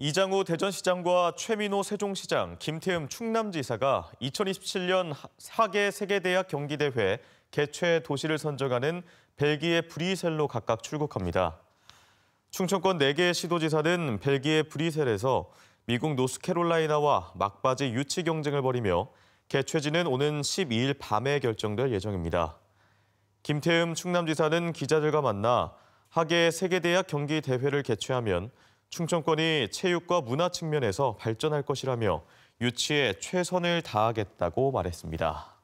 이장우 대전시장과 최민호 세종시장, 김태흠 충남지사가 2027년 하계 세계대학 경기대회 개최 도시를 선정하는 벨기에 브뤼셀로 각각 출국합니다. 충청권 4개 시도지사는 벨기에 브뤼셀에서 미국 노스캐롤라이나와 막바지 유치 경쟁을 벌이며 개최지는 오는 12일 밤에 결정될 예정입니다. 김태흠 충남지사는 기자들과 만나 하계 세계대학 경기대회를 개최하면 충청권이 체육과 문화 측면에서 발전할 것이라며 유치에 최선을 다하겠다고 말했습니다.